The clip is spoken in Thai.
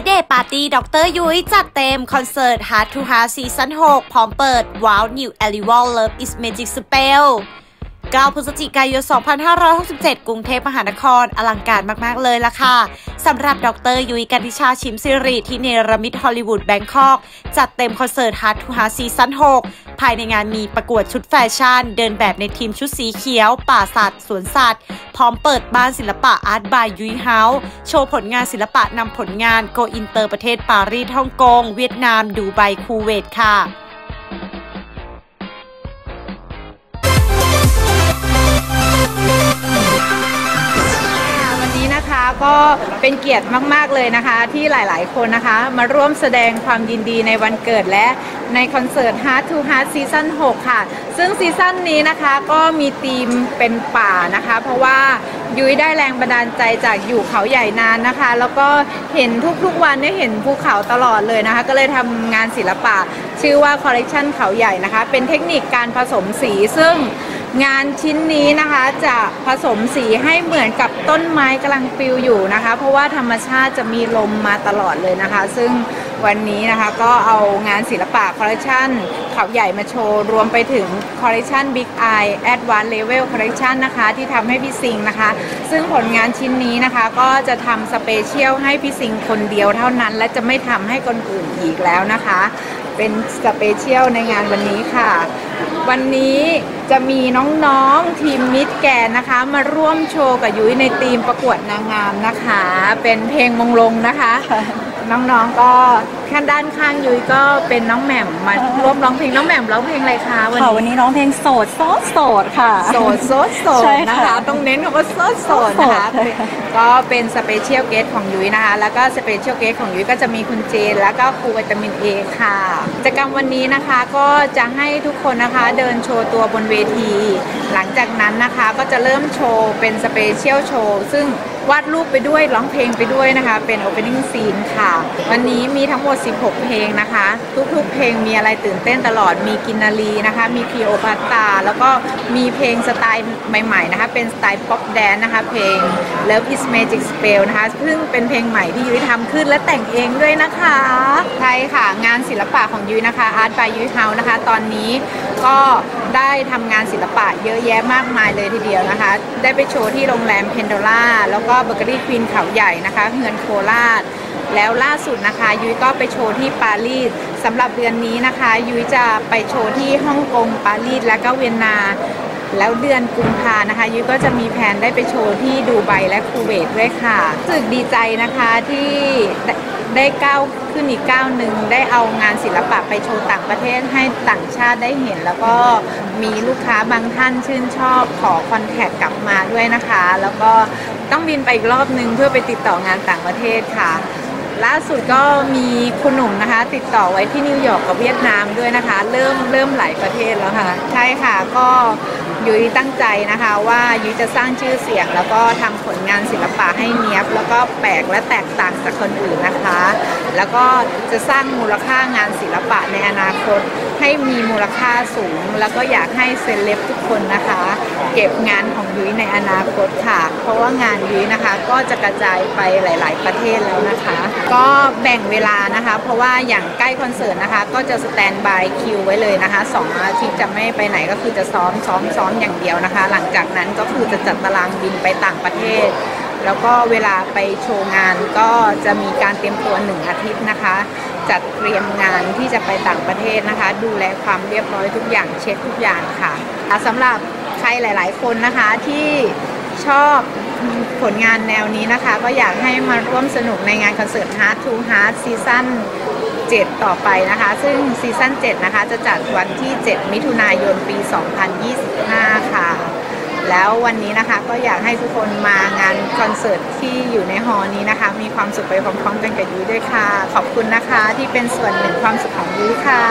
Birthday Party ดร.ยุ้ยจัดเต็มคอนเสิร์ต Heart to Heart ซีซั่น6 พร้อมเปิด Wow New a l i v a l Love is Magic Spell 9พฤศจิกายน 2567 กรุงเทพมหานคร อลังการมาก ๆ เลยล่ะค่ะ สำหรับดร.ยุ้ยกัณทิชา ฉิมศิริที่เนรมิต Hollywood Bangkok จัดเต็มคอนเสิร์ต Heart to Heart ซีซั่น6 ภายในงานมีประกวดชุดแฟชั่น เดินแบบในธีมชุดสีเขียว ป่าสัตว์ สวนสัตว์ พร้อมเปิดบ้านศิลปะ Art by Yui House โชว์ผลงานศิลปะนำผลงานโกอินเตอร์ประเทศปารีสฮ่องกง เวียดนาม ดูไบคูเวตค่ะ ก็เป็นเกียรติมาก ๆ เลยนะคะ ที่หลาย ๆ คนนะคะ มาร่วมแสดงความยินดีในวันเกิดและในคอนเสิร์ต Heart to Heart ซีซั่น6ค่ะ ซึ่งซีซั่นนี้นะคะก็มีธีมเป็นป่านะคะ เพราะว่ายุ้ยได้แรงบันดาลใจจากอยู่เขาใหญ่นานนะคะ แล้วก็เห็นทุกๆวันได้เห็นภูเขาตลอดเลยนะคะ ก็เลยทำงานศิลปะ ชื่อว่าคอลเลกชันเขาใหญ่นะคะ เป็นเทคนิคการผสมสีซึ่ง งานชิ้นนี้นะคะจะผสมสีให้เหมือนกับต้นไม้กำลังปลิวอยู่นะคะ เพราะว่าธรรมชาติจะมีลมมาตลอดเลยนะคะ ซึ่งวันนี้นะคะก็เอางานศิลปะคอลเลคชันเขาใหญ่มาโชว์ รวมไปถึงคอลเลคชัน Big Eye Advanced Level Collection นะคะที่ทำให้พี่ซิงนะคะ ซึ่งผลงานชิ้นนี้นะคะก็จะทำ special ให้พี่ซิงคนเดียวเท่านั้น และจะไม่ทำให้คนอื่นอีกแล้วนะคะ เป็น special ในงานวันนี้ค่ะ วันนี้จะมีน้องๆทีม Miss Grand นะคะ มาร่วมโชว์กับยุ้ยในธีมประกวดนางงามนะคะ เป็นเพลงมงลงนะคะ น้องๆก็ข้างด้านข้างยุ้ยก็เป็นน้องแหม่มมาร่วมร้องเพลงน้องแหม่มร้องเพลงอะไรคะวันค่ะนี้วันนี้ร้องเพลงโสดโสดโสดค่ะ โสดโสดโสดใช่นะค่ะ คะ ต้องเน้นคำว่าโสดโสดนะคะ โสดค่ะก็เป็น special guest ของยุ้ยนะคะ แล้วก็ special guest ของยุ้ยก็จะมีคุณเจน แล้วก็ครูวิตามินเอค่ะกิจกรรมวันนี้นะคะก็จะให้ทุกคนนะคะเดินโชว์ตัวบนเวที หลังจากนั้นนะคะก็จะเริ่มโชว์เป็น special show ซึ่งวาดรูปไปด้วยร้องเพลงไปด้วยนะคะ เป็น opening scene ค่ะ วันนี้มีทั้งหมด 16 เพลงนะคะ ทุกๆ เพลงมีอะไรตื่นเต้นตลอดมีกินนารีนะคะ มีพีโอพาตาแล้วก็มีเพลงสไตล์ใหม่ๆนะคะ เป็นสไตล์ป๊อปแดนนะคะเพลง Love is Magic Spell นะคะ ซึ่งเป็นเพลงใหม่ที่ยุ้ยทำขึ้นและแต่งเองด้วยนะคะ ใช่ค่ะ งานศิลปะของยุ้ยนะคะ Art by ยุ้ยเฮานะคะ ตอนนี้ก็ได้ทำงานศิลปะเยอะแยะมากมายเลยทีเดียวนะคะ ได้ไปโชว์ที่โรงแรมเพนโดล่าแล้วก็เบเกอรี่ควีนเขาใหญ่นะคะ เฮือนโคราชแล้วล่าสุดนะคะ ยุ้ยก็ไปโชว์ที่ปารีสสำหรับเดือนนี้นะคะ ยุ้ยจะไปโชว์ที่ฮ่องกงปารีสและก็เวียนนา แล้วเดือนกุมภานะคะ ยุ้ยก็จะมีแผนได้ไปโชว์ที่ดูไบและคูเวตด้วยค่ะรู้สึกดีใจนะคะที่ได้ก้าวขึ้นอีกก้าวหนึ่งได้เอางานศิลปะไปโชว์ต่างประเทศให้ต่างชาติได้เห็น แล้วก็มีลูกค้าบางท่านชื่นชอบขอคอนแทคกลับมาด้วยนะคะ แล้วก็ต้องบินไปอีกรอบหนึ่งเพื่อไปติดต่องานต่างประเทศค่ะล่าสุดก็มีคุณหนุ่มนะคะ ติดต่อไว้ที่นิวยอร์กกับเวียดนามด้วยนะคะ เริ่มเริ่มหลายประเทศแล้วค่ะ ใช่ค่ะก็ ยุ้ยตั้งใจนะคะว่ายุ้ยจะสร้างชื่อเสียง แล้วก็ทำผลงานศิลปะให้เนี้ยบ แล้วก็แปลกและแตกต่างจากคนอื่นนะคะ แล้วก็จะสร้างมูลค่างานศิลปะในอนาคต ให้มีมูลค่าสูง แล้วก็อยากให้เซเลบทุก คนนะคะ เก็บงานของยุ้ยในอนาคตค่ะ เพราะว่างานยุ้ยนะคะก็จะกระจายไปหลาย ๆ ประเทศแล้วนะคะ ก็แบ่งเวลานะคะ เพราะว่าอย่างใกล้คอนเสิร์ตนะคะ ก็จะสแตนบายคิวไว้เลยนะคะสองอาทิตย์จะไม่ไปไหนก็คือจะซ้อมซ้อมซ้อมอย่างเดียวนะคะ หลังจากนั้นก็คือจะจัดตารางบินไปต่างประเทศแล้วก็เวลาไปโชว์งานก็จะมีการเตรียมตัวหนึ่งอาทิตย์นะคะ จัดเตรียมงานที่จะไปต่างประเทศนะคะ ดูแลความเรียบร้อยทุกอย่างเช็คทุกอย่างค่ะสำหรับใครหลาย ๆ คนนะคะที่ชอบผลงานแนวนี้นะคะ ก็อยากให้มาร่วมสนุกในงานคอนเสิร์ต Heart to Heart ซีซั่น7 ต่อไปนะคะ ซึ่งซีซั่น7นะคะ จะจัดวันที่ 7 มิถุนายนปี 2025 ค่ะ แล้ววันนี้นะคะก็อยากให้ทุกคนมางานคอนเสิร์ตที่อยู่ในฮอลนี้นะคะ มีความสุขไปพร้อมๆกันกับยุ้ยด้วยค่ะ ขอบคุณนะคะที่เป็นส่วนหนึ่งความสุขของยุ้ยค่ะ